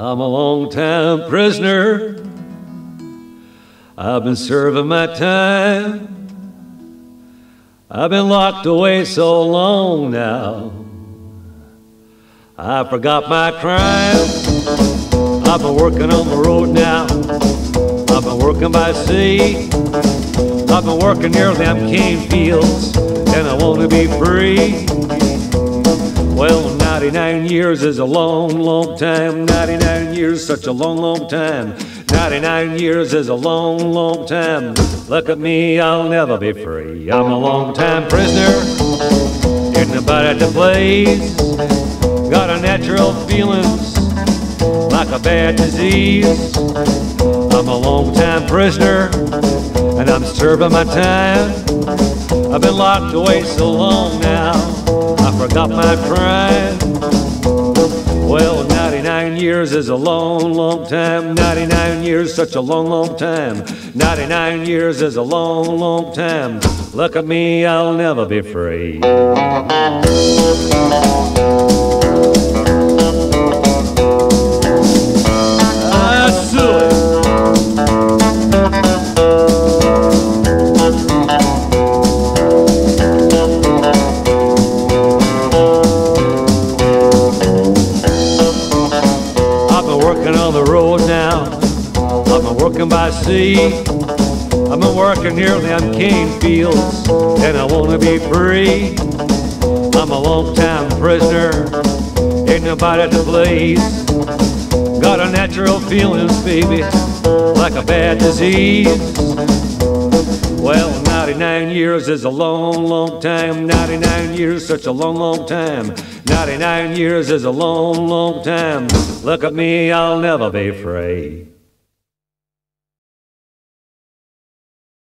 I'm a long time prisoner. I've been serving my time. I've been locked away so long now. I forgot my crime. I've been working on the road now. I've been working by sea. I've been working near them cane fields, and I want to be free. Well, 99 years is a long, long time. 99 years, such a long, long time. 99 years is a long, long time. Look at me, I'll never be free. I'm a long time prisoner in the body that. Got a natural feelings like a bad disease. I'm a long time prisoner and I'm serving my time. I've been locked away so long now I forgot my crime. Well, 99 years is a long, long time. 99 years, such a long, long time. 99 years is a long, long time. Look at me, I'll never be free. Working on the road now. I've been working by sea. I've been working near them cane fields, and I wanna be free. I'm a long time prisoner, ain't nobody to please. Got a natural feelings, baby, like a bad disease. Well, 99 years is a long, long time. 99 years, such a long, long time. 99 years is a long, long time. Look at me, I'll never be free.